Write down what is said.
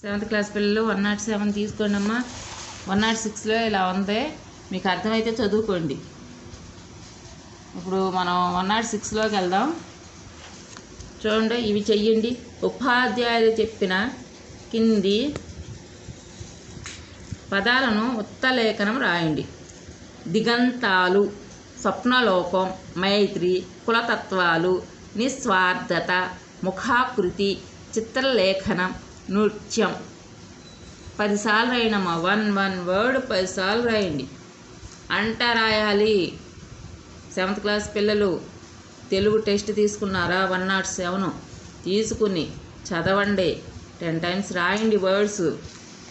Seventh class పిల్లలు one not seven తీసుకోండి అమ్మా వన్ నాట్ సిక్స్లో ఇలా ఉంది. మీకు అర్థమైతే చదువుకోండి. ఇప్పుడు మనం వన్ నాట్ సిక్స్లోకి వెళ్దాం. చూడండి ఇవి చెయ్యండి. ఉపాధ్యాయులు చెప్పిన కింది పదాలను ఉత్తలేఖనం రాయండి. దిగంతాలు స్వప్నలోకం మైత్రి కులతత్వాలు నిస్వార్థత ముఖాకృతి చిత్రలేఖనం నృత్యం. పదిసార్లు రాయనమ్మా వన్ వన్ వర్డ్ పదిసార్లు రాయండి. అంట రాయాలి సెవెంత్ క్లాస్ పిల్లలు తెలుగు టెస్ట్ తీసుకున్నారా? One not seven. తీసుకుని చదవండి. టెన్ టైమ్స్ రాయండి వర్డ్స్.